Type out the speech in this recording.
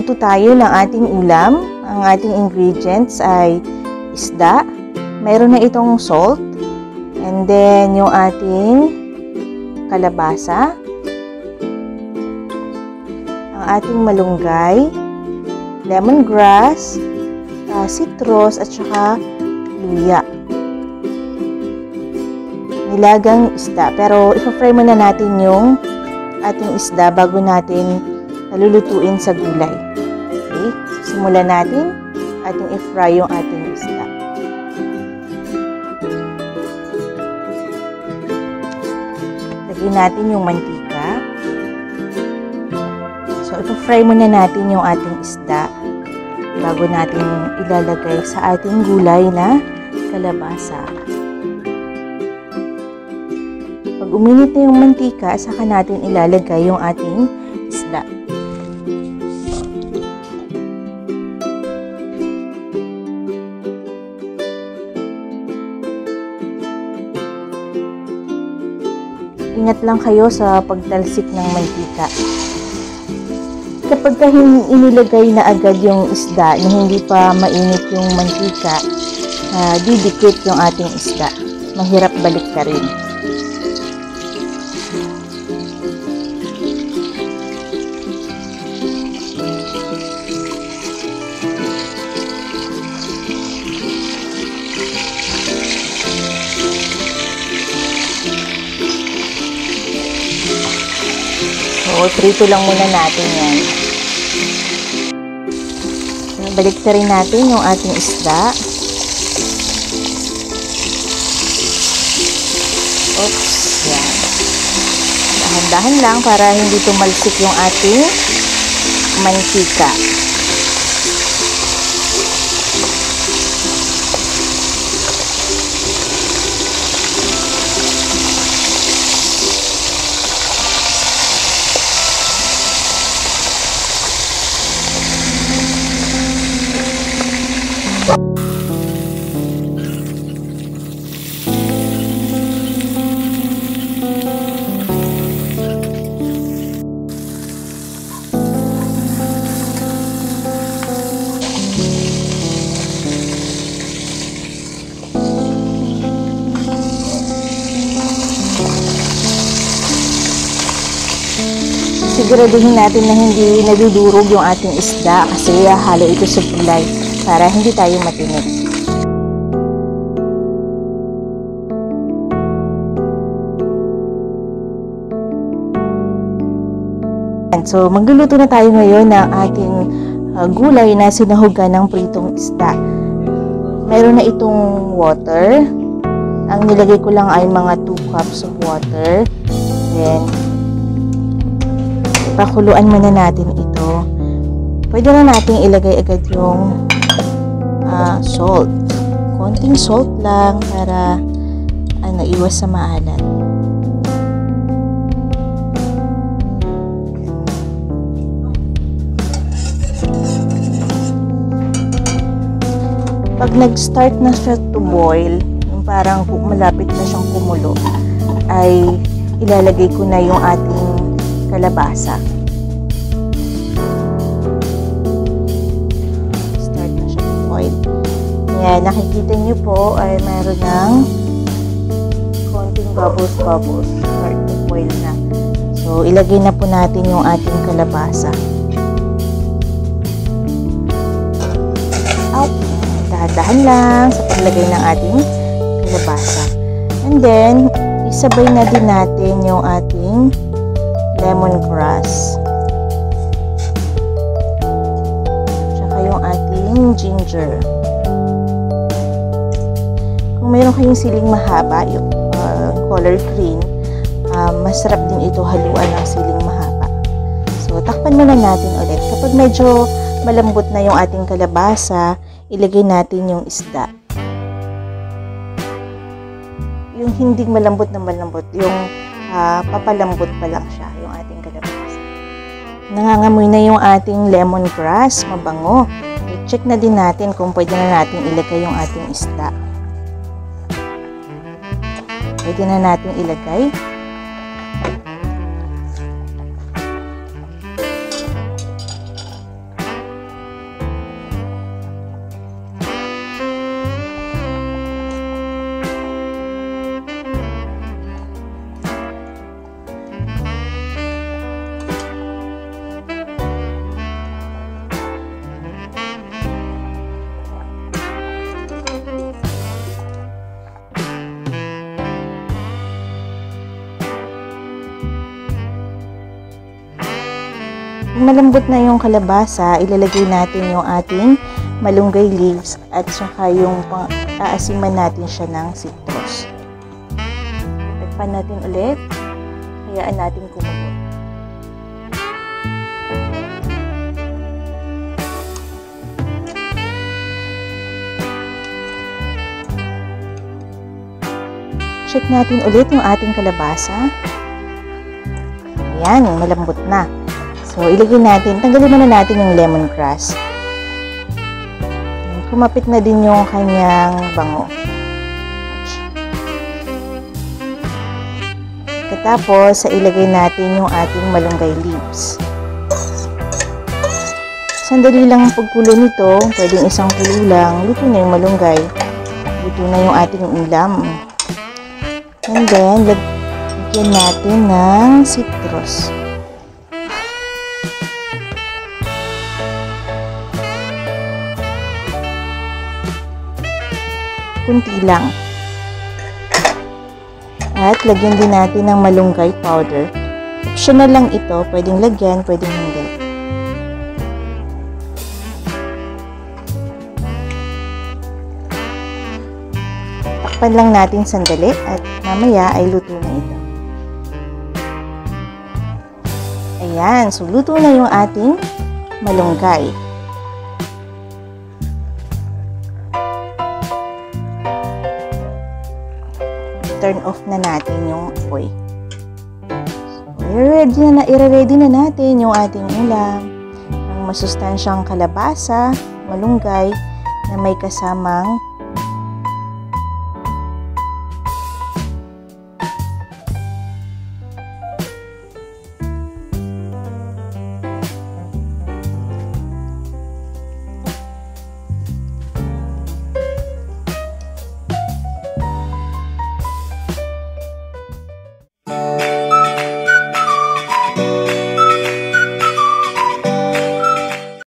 magluluto tayo ng ating ulam. Ang ating ingredients ay isda. Mayroon na itong salt. And then, yung ating kalabasa. Ang ating malunggay. Lemongrass. Uh, citrus at saka luya. Nilagang isda. Pero, i-fry muna natin yung ating isda bago natin nalulutuin sa gulay. Simulan natin ating i-fry yung ating isda. Lagyan natin yung mantika. So, i-fry muna natin yung ating isda bago natin ilalagay sa ating gulay na kalabasa. Pag uminit na yung mantika, saka natin ilalagay yung ating Ingat lang kayo sa pagtalsik ng mantika. Kapag inilagay na agad yung isda na hindi pa mainit yung mantika, uh, didikit yung ating isda. Mahirap balik ka rin. So, prito lang muna natin yan. Balik na rin natin yung ating isda. Oops, yan. Dahan-dahan lang para hindi tumalsik yung ating mantika. Siguraduhin natin na hindi nadudurog yung ating isda kasi halo ito sa para hindi tayo matinik. So, magluluto na tayo ngayon ng ating uh, gulay na sinahugan ng pritong isda. Meron na itong water. Ang nilagay ko lang ay mga 2 cups of water. Then, pakuluan muna natin ito. Pwede na natin ilagay agad yung uh, salt. Konting salt lang para ano, iwas sa maalat. Pag nag-start na siya to boil, yung parang malapit na siyang kumulo, ay ilalagay ko na yung ating kalabasa. Ayan, nakikita niyo po ay mayroon ng konting bubbles bubbles. Start to boil na. So, ilagay na po natin yung ating kalabasa. Out. Dahan-dahan lang sa paglagay ng ating kalabasa. And then, isabay na din natin yung ating lemongrass. Tsaka yung ating ginger. Kung mayroon kayong siling mahaba, yung uh, color green, uh, masarap din ito haluan ng siling mahaba. So, takpan muna natin ulit. Kapag medyo malambot na yung ating kalabasa, ilagay natin yung isda. Yung hindi malambot na malambot, yung uh, papalambot pa lang siya, yung ating kalabasa. Nangangamoy na yung ating lemongrass, mabango. I-check na din natin kung pwede na natin ilagay yung ating isda. Pwede na natin ilagay. Malambot na yung kalabasa, ilalagay natin yung ating malunggay leaves at saka yung aasiman natin siya ng citrus. Tagpan natin ulit. Hayaan natin kumulo. Check natin ulit yung ating kalabasa. Ayan, malambot na. So, ilagay natin, tanggalin muna natin yung lemongrass. Kumapit na din yung kanyang bango. Katapos, sa ilagay natin yung ating malunggay leaves. Sandali lang ang pagkulo nito, pwedeng isang kulo lang, luto na yung malunggay. Luto na yung ating ulam. And then, lagyan natin ng citrus. Kunti lang. At lagyan din natin ng malunggay powder. Optional lang ito, pwedeng lagyan, pwedeng hindi. Takpan lang natin sandali at mamaya ay luto na ito. Ayan, so luto na yung ating malunggay. Turn off na natin yung apoy. I-ready na, i-ready na natin yung ating ulam. Ang masustansyang kalabasa, malunggay, na may kasamang